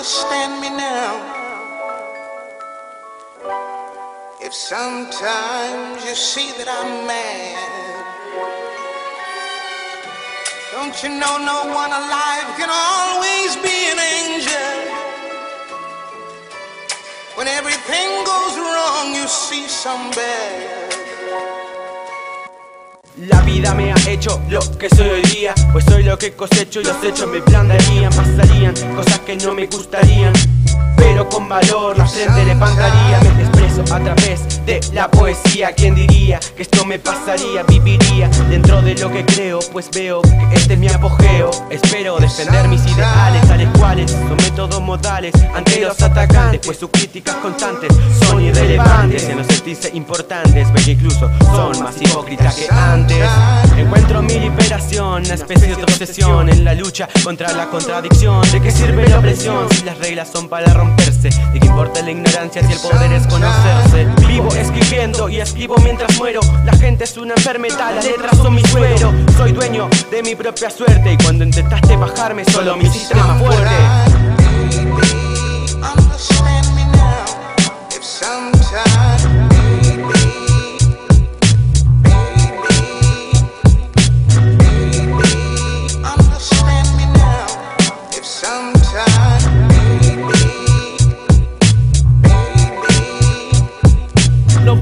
understand me now. If sometimes you see that I'm mad, don't you know no one alive can always be an angel? When everything goes wrong, you see some bad. La vida me ha hecho lo que soy hoy día Pues soy lo que cosecho y los hechos me plantarían Pasarían cosas que no me gustarían Pero con valor la frente levantaría Me a través de la poesía. ¿Quién diría que esto me pasaría? Viviría dentro de lo que creo Pues veo que este es mi apogeo. Espero defender mis ideales tales cuales Son métodos modales. Ante los atacantes Pues sus críticas constantes son irrelevantes. En los sentirse importantes Ve que incluso son más hipócritas que antes. Encuentro mi una especie de obsesión En la lucha contra la contradicción ¿De qué sirve la opresión si las reglas son para romperse? ¿De qué importa la ignorancia si el poder es conocerse? Vivo escribiendo y escribo mientras muero La gente es una enfermedad, las letras son mi suero Soy dueño de mi propia suerte Y cuando intentaste bajarme solo mi sistema fuerte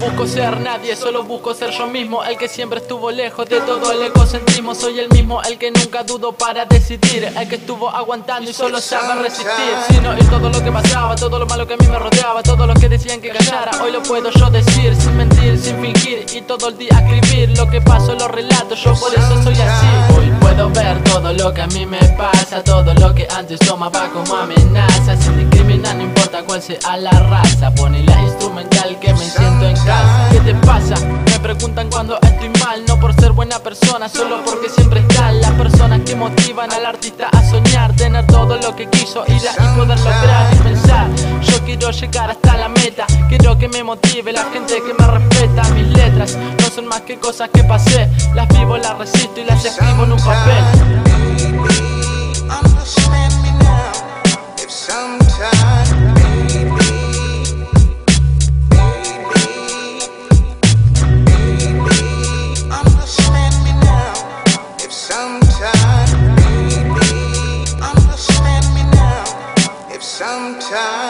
busco ser nadie, solo busco ser yo mismo El que siempre estuvo lejos de todo el egocentrismo. Soy el mismo, el que nunca dudo para decidir El que estuvo aguantando y solo sabe resistir. Sin oír todo lo que pasaba, todo lo malo que a mí me rodeaba Todo lo que decían que callara, hoy lo puedo yo decir Sin mentir, sin fingir y todo el día escribir Lo que paso lo relato, yo por eso soy así. Hoy puedo ver todo lo que a mí me pasa Todo lo que antes tomaba como amenaza Sin discriminar, no consecuencia a la raza Pone la instrumental que me siento en casa. ¿Qué te pasa? Me preguntan cuando estoy mal No por ser buena persona, solo porque siempre están Las personas que motivan al artista a soñar Tener todo lo que quiso ir a y poder lograr y pensar. Yo quiero llegar hasta la meta Quiero que me motive la gente que me respeta. Mis letras no son más que cosas que pasé. Las vivo, las resisto y las escribo en un papel.